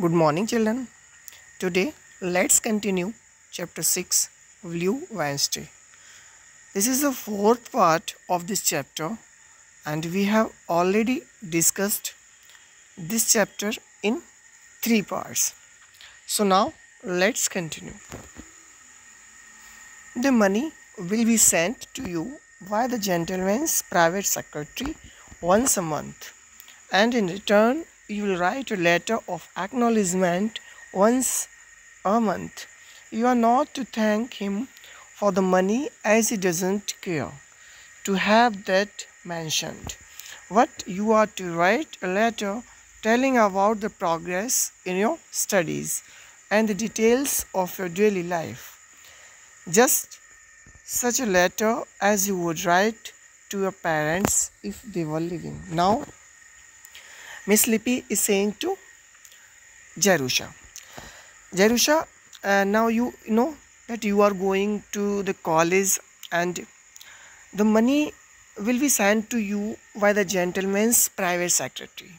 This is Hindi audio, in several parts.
Good morning, children. Today, let's continue chapter 6 Blue Wednesday. This is the fourth part of this chapter, and we have already discussed this chapter in three parts. So, now let's continue. The money will be sent to you by the gentleman's private secretary once a month, and in return, you will write a letter of acknowledgement once a month. You are not to thank him for the money as he doesn't care to have that mentioned. What you are to write a letter telling about the progress in your studies and the details of your daily life. Just such a letter as you would write to your parents if they were living. Now, Miss Lippy is saying to Jerusha. Jerusha, uh, now you know that you are going to the college and the money will be sent to you by the gentleman's private secretary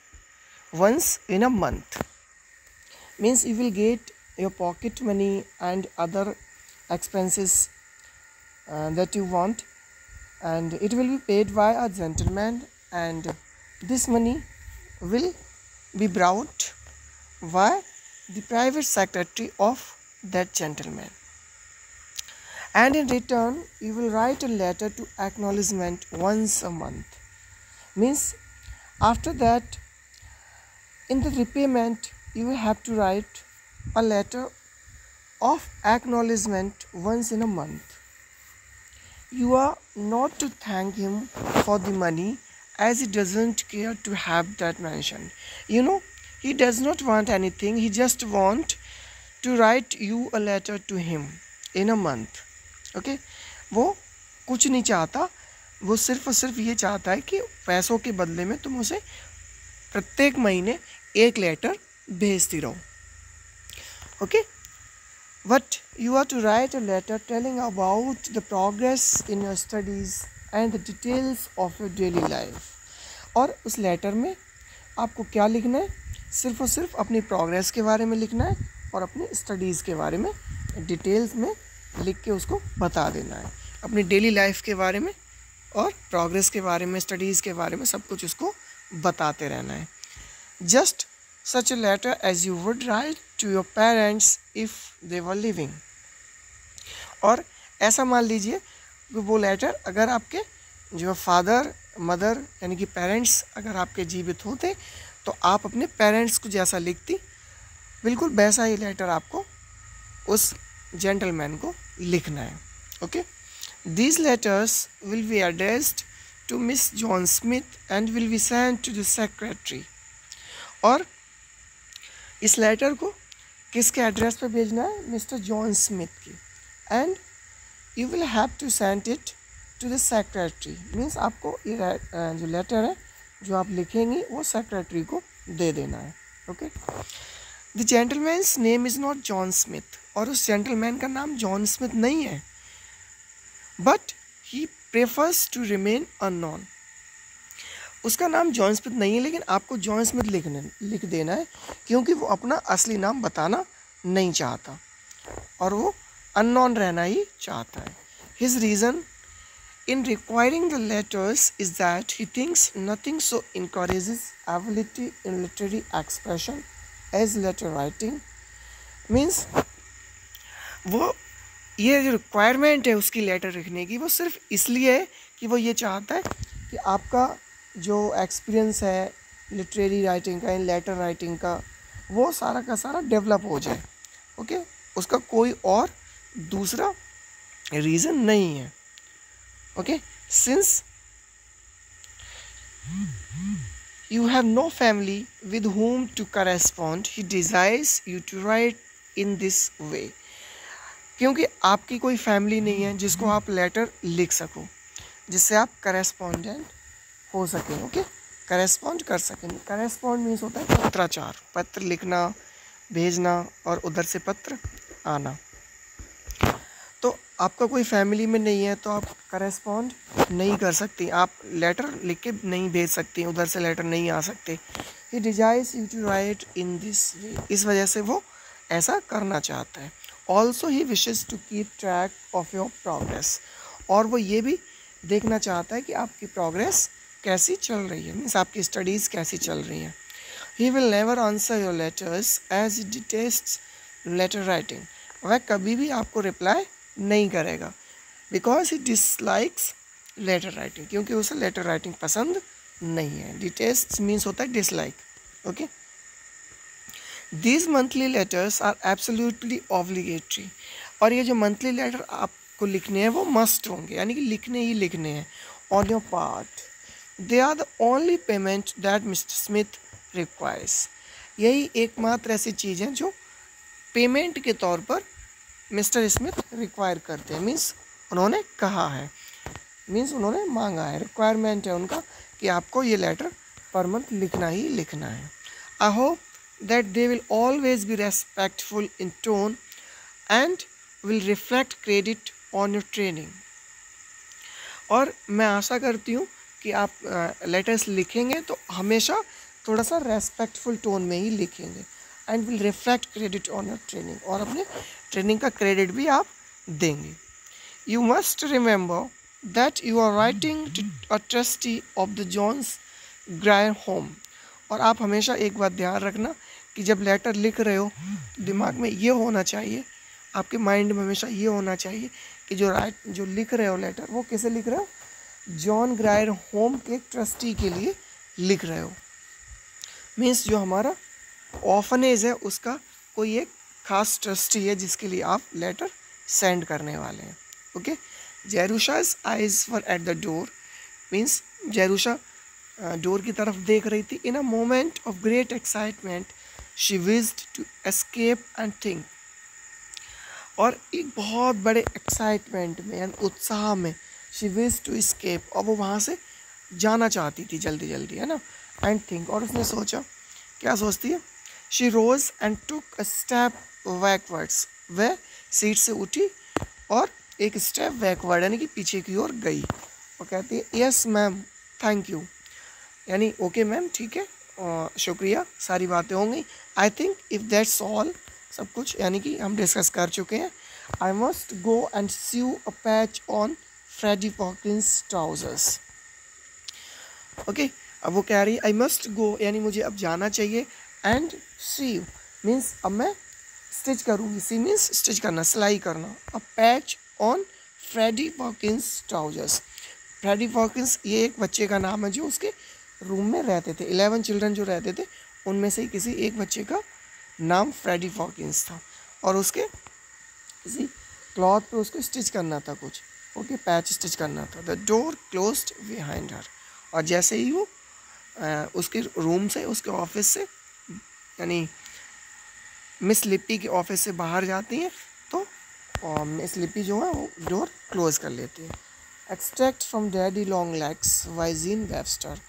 once in a month. Means you will get your pocket money and other expenses uh, that you want and it will be paid by a gentleman and this money will be brought by the private secretary of that gentleman. And in return you will write a letter to acknowledgement once a month. Means after that in the repayment you will have to write a letter of acknowledgement once in a month. You are not to thank him for the money as he doesn't care to have that mentioned you know he does not want anything he just want to write you a letter to him in a month okay वो कुछ नहीं चाहता वो सिर्फ़ और सिर्फ़ ये चाहता है कि पैसों के बदले में तुम उसे प्रत्येक महीने एक लेटर भेजती रहो okay but you are to write a letter telling about the progress in your studies and the details of your daily life और उस लेटर में आपको क्या लिखना है? सिर्फ़ और सिर्फ़ अपनी प्रोग्रेस के बारे में लिखना है और अपनी स्टडीज़ के बारे में डिटेल्स में लिख के उसको बता देना है। अपनी डेली लाइफ के बारे में और प्रोग्रेस के बारे में स्टडीज़ के बारे में सब कुछ उसको बताते रहना है। Just such a letter as you would write to your parents if they were living और ऐसा मान लीजिए वो लेटर अगर आपके जो फादर मदर यानी कि पेरेंट्स अगर आपके जीवित होते तो आप अपने पेरेंट्स को जैसा लिखती, बिल्कुल वैसा ही लेटर आपको उस जेंटलमैन को लिखना है okay these letters will be addressed to miss John Smith and will be send to the secretary और इस लेटर को किसके एड्रेस पर भेजना है? मिस्टर जॉन स्मिथ की। And you will have to send it to the secretary means आपको ये जो लेटर है, जो आप लिखेंगे, वो सेक्रेटरी को दे देना है okay the gentleman's name is not John Smith और उस जेंटलमैन का नाम जॉन स्मिथ नहीं है but he prefers to remain unknown उसका नाम जॉन स्मिथ नहीं है, लेकिन आपको जॉन स्मिथ लिखने, लिख देना है, क्योंकि वो अपना असली नाम बताना नहीं चाहता, और वो अननोन रहना ही चाहता है his reason in requiring the letters is that he thinks nothing so increases ability in literary expression as letter writing means वो ये जो रिक्वायरमेंट है उसकी लेटर लिखने की वो सिर्फ़ इसलिए है कि वो ये चाहता है कि आपका जो एक्सपीरियंस है लिटरेरी राइटिंग का इन लेटर राइटिंग का, वो सारा का सारा डेवलप हो जाए ओके okay? उसका कोई और दूसरा रीज़न नहीं है। Okay since you have no family with whom to correspond he desires you to write in this way क्योंकि आपकी कोई फैमिली नहीं है जिसको आप लेटर लिख सको, जिससे आप करेस्पॉन्डेंट हो सकें ओके करेस्पॉन्ड कर सकें। करेस्पॉन्ड मीन्स होता है पत्राचार, पत्र लिखना, भेजना और उधर से पत्र आना। आपका कोई फैमिली में नहीं है तो आप करेस्पॉन्ड नहीं कर सकती। आप लेटर लिख के नहीं भेज सकती, उधर से लेटर नहीं आ सकते। He desires you to write in this way इस वजह से वो ऐसा करना चाहता है। Also he wishes to keep track of your progress और वो ये भी देखना चाहता है कि आपकी प्रोग्रेस कैसी चल रही है। मीन्स आपकी स्टडीज़ कैसी चल रही हैं। He will never answer your letters as detest letter writing वह कभी भी आपको रिप्लाई नहीं करेगा। Because he dislikes letter writing क्योंकि उसे लेटर राइटिंग पसंद नहीं है। डिटेस्ट मीन्स होता है dislike okay these monthly letters are absolutely obligatory और ये जो मंथली लेटर आपको लिखने हैं, वो मस्ट होंगे। यानी कि लिखने ही लिखने हैं। On your part they are the only payment that mister Smith requires यही एकमात्र ऐसी चीज़ है जो पेमेंट के तौर पर मिस्टर स्मिथ रिक्वायर करते हैं। मीन्स उन्होंने कहा है। मीन्स उन्होंने मांगा है। रिक्वायरमेंट है उनका कि आपको ये लेटर पर मंथ लिखना ही लिखना है। I hope that they will always be respectful in tone and will reflect credit on your training और मैं आशा करती हूँ कि आप लेटर्स लिखेंगे तो हमेशा थोड़ा सा रेस्पेक्टफुल टोन में ही लिखेंगे। And will reflect credit on your training और अपने ट्रेनिंग का क्रेडिट भी आप देंगे। You must remember that you are writing a trustee of the John's Grier Home और आप हमेशा एक बात ध्यान रखना कि जब लेटर लिख रहे हो तो दिमाग में ये होना चाहिए, आपके माइंड में हमेशा ये होना चाहिए कि जो राइट जो लिख रहे हो लेटर वो कैसे लिख रहे हो? जॉन ग्रायर होम के ट्रस्टी के लिए लिख रहे हो। मीन्स जो हमारा ऑफनेज है, उसका कोई एक खास ट्रस्टी है जिसके लिए आप लेटर सेंड करने वाले हैं okay Jerusha's eyes for at the door means Jerusha door की तरफ़ देख रही थी। In a moment of great excitement she wished to escape and think और एक बहुत बड़े एक्साइटमेंट में, यानी उत्साह में शी विज टू स्केप और वो वहाँ से जाना चाहती थी जल्दी जल्दी है ना? एंड थिंक और उसने सोचा, क्या सोचती है? She rose and took a step backwards वह सीट से उठी और एक स्टेप बैकवर्ड यानी कि पीछे की ओर गई। और कहती है यस मैम थैंक यू यानी ओके मैम ठीक है शुक्रिया, सारी बातें होंगी I think if that's all सब कुछ, यानी कि हम डिस्कस कर चुके हैं। I must go and sew a patch on Freddie Perkins trousers okay अब वो कह रही है आई मस्ट गो यानी मुझे अब जाना चाहिए। एंड सी मीन्स अब मैं स्टिच करूँगी. सी मीन्स स्टिच करना सिलाई करना. A patch on Freddie Perkins trousers Freddie Perkins ये एक बच्चे का नाम है जो उसके रूम में रहते थे. इलेवन चिल्ड्रन जो रहते थे, उनमें से किसी एक बच्चे का नाम फ्रेडी फॉकिंस था. और उसके किसी क्लॉथ पे उसको स्टिच करना था कुछ. ओके पैच स्टिच करना था. The door close behind her और जैसे ही वो उसके रूम से, उसके ऑफ़िस से यानी मिस लिपी के ऑफ़िस से बाहर जाती हैं तो मिस लिपी जो है, वो डोर क्लोज कर लेती है। Extract from Daddy Long Legs by Jean Webster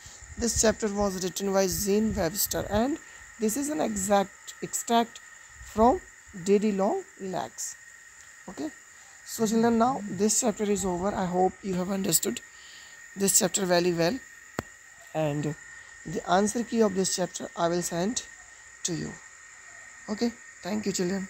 this chapter was written by Jean Webster and this is an exact extract from Daddy Long Legs okay so children now this chapter is over I hope you have understood this chapter very well and the answer key of this chapter I will send to you. Okay? Thank you children